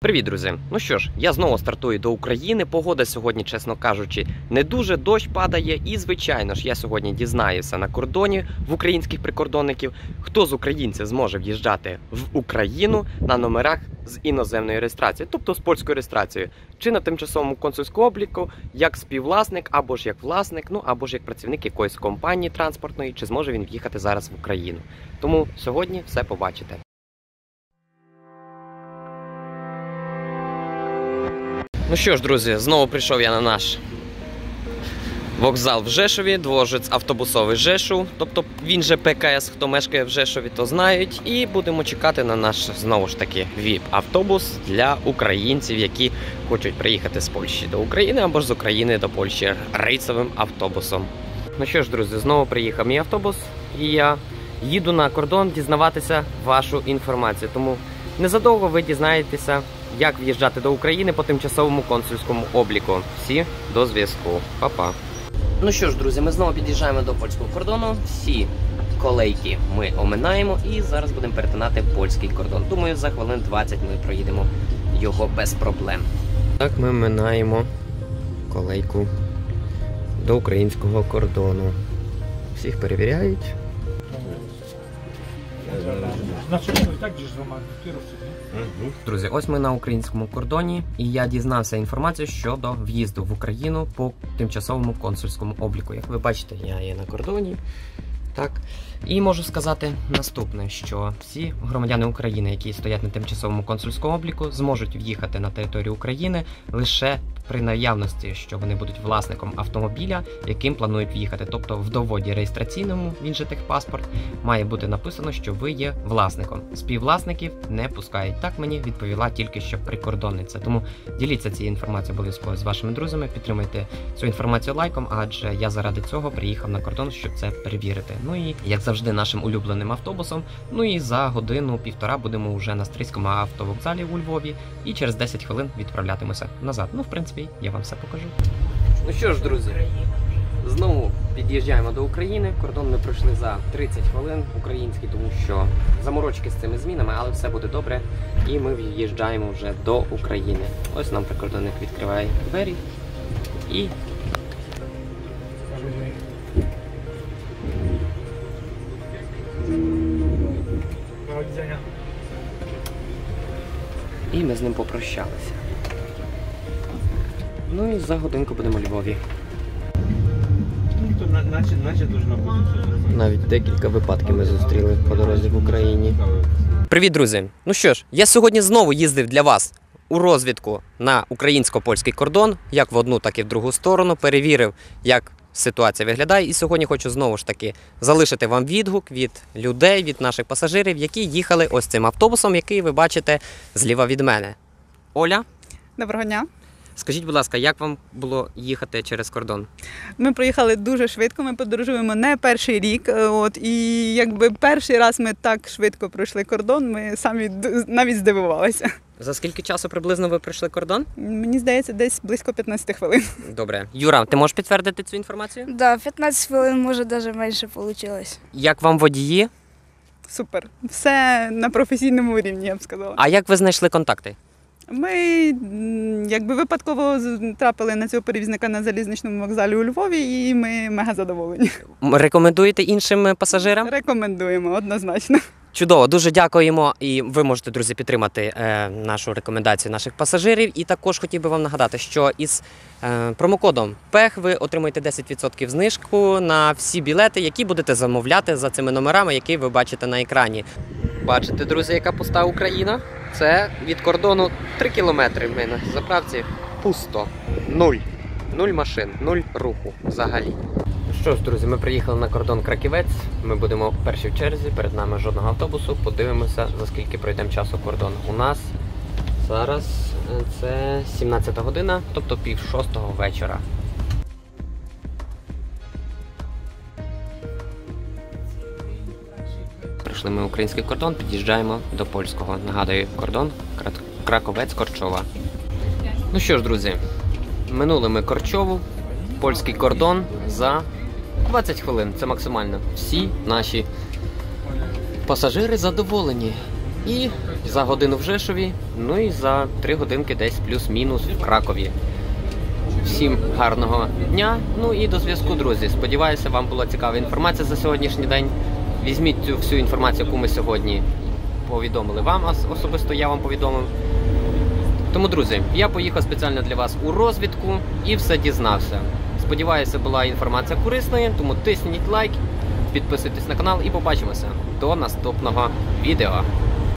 Привіт, друзі! Ну що ж, я знову стартую до України. Погода сьогодні, чесно кажучи, не дуже дощ падає. І, звичайно ж, я сьогодні дізнаюся на кордоні в українських прикордонників, хто з українців зможе в'їжджати в Україну на номерах з іноземної реєстрації, тобто з польською реєстрацією, чи на тимчасовому консульському обліку, як співвласник, або ж як власник, ну або ж як працівник якоїсь компанії транспортної, чи зможе він в'їхати зараз в Україну. Тому сьогодні все побачите. Ну що ж, друзі, знову прийшов я на наш вокзал в Жешові, двожець автобусовий Жешу. Тобто він же ПКС, хто мешкає в Жешові, то знають. І будемо чекати на наш знову ж таки ВІП-автобус для українців, які хочуть приїхати з Польщі до України або ж з України до Польщі рейсовим автобусом. Ну що ж, друзі, знову приїхав мій автобус, і я їду на кордон дізнаватися вашу інформацію. Тому незадовго ви дізнаєтеся як в'їжджати до України по тимчасовому консульському обліку. Всі до зв'язку. Па-па. Ну що ж, друзі, ми знову під'їжджаємо до польського кордону. Всі колейки ми оминаємо і зараз будемо перетинати польський кордон. Думаю, за хвилин 20 ми проїдемо його без проблем. Так, ми минаємо колейку до українського кордону. Всіх перевіряють. Złamany? Друзі, ось ми на українському кордоні, і я дізнався інформацію щодо в'їзду в Україну по тимчасовому консульському обліку. Як ви бачите, я є на кордоні. Так. І можу сказати наступне: що всі громадяни України, які стоять на тимчасовому консульському обліку, зможуть в'їхати на територію України лише при наявності, що вони будуть власником автомобіля, яким планують в'їхати. Тобто в доводі реєстраційному, він же техпаспорт, має бути написано, що ви є власником. Співвласників не пускають. Так мені відповіла тільки що прикордонниця. Тому діліться цією інформацією обов'язково з вашими друзями, підтримайте цю інформацію лайком, адже я заради цього приїхав на кордон, щоб це перевірити. Ну і як завжди, нашим улюбленим автобусом. Ну і за годину-півтора будемо вже на стрийському автовокзалі у Львові, і через 10 хвилин відправлятимося назад. Ну, в принципі, я вам все покажу. Ну що ж, друзі, знову під'їжджаємо до України. Кордон ми пройшли за 30 хвилин український, тому що заморочки з цими змінами, але все буде добре. І ми в'їжджаємо вже до України. Ось нам прикордонник відкриває двері і І ми з ним попрощалися. Ну і за годинку будемо у Львові. Ну. Навіть декілька випадків ми зустріли по дорозі в Україні. Привіт, друзі! Ну що ж, я сьогодні знову їздив для вас у розвідку на українсько-польський кордон, як в одну, так і в другу сторону. Перевірив, як ситуація виглядає. І сьогодні хочу знову ж таки залишити вам відгук від людей, від наших пасажирів, які їхали ось цим автобусом, який ви бачите зліва від мене. Оля, Доброго дня. Скажіть, будь ласка, як вам було їхати через кордон? Ми проїхали дуже швидко. Ми подорожуємо не перший рік. е, От і якби перший раз ми так швидко пройшли кордон, ми самі навіть здивувалися. За скільки часу приблизно ви пройшли кордон? Мені здається, десь близько 15 хвилин. Добре. Юра, ти можеш підтвердити цю інформацію? Да, 15 хвилин, може, навіть менше вийшло. Як вам водії? Супер. Все на професійному рівні, я б сказала. А як ви знайшли контакти? Ми якби випадково трапили на цього перевізника на залізничному вокзалі у Львові, і ми мега задоволені. Рекомендуєте іншим пасажирам? Рекомендуємо однозначно. Чудово, дуже дякуємо. І ви можете, друзі, підтримати е, нашу рекомендацію наших пасажирів. І також хотів би вам нагадати, що із е, промокодом ПЕХ ви отримаєте 10% знижку на всі білети, які будете замовляти за цими номерами, які ви бачите на екрані. Бачите, друзі, яка пуста Україна? Це від кордону 3 кілометри. Ми на заправці пусто. Нуль. Нуль машин, нуль руху взагалі. Що ж, друзі, ми приїхали на кордон Краківець. Ми будемо перші в черзі, перед нами жодного автобусу. Подивимося, за скільки пройдемо часу кордон. У нас зараз е, це 17 година, тобто пів шостого вечора. Прийшли ми український кордон, під'їжджаємо до польського. Нагадую, кордон Кра- Краковець Корчова. Ну що ж, друзі, минули ми Корчову, польський кордон за 20 хвилин. Це максимально. Всі наші пасажири задоволені. І за годину в Жешові, ну і за 3 годинки десь плюс-мінус в Кракові. Всім гарного дня. Ну і до зв'язку, друзі. Сподіваюся, вам була цікава інформація за сьогоднішній день. Візьміть цю всю інформацію, яку ми сьогодні повідомили вам, особисто я вам повідомив. Тому, друзі, я поїхав спеціально для вас у розвідку і все дізнався. Сподіваюся, була інформація корисною, тому тисніть лайк, підписуйтесь на канал і побачимося до наступного відео.